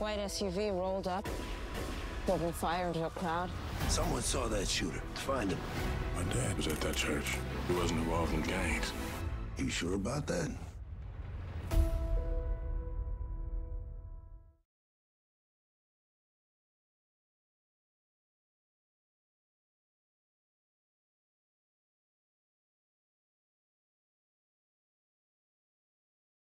White SUV rolled up, opened fire into a crowd. Someone saw that shooter. Find him. My dad was at that church. He wasn't involved in gangs. You sure about that?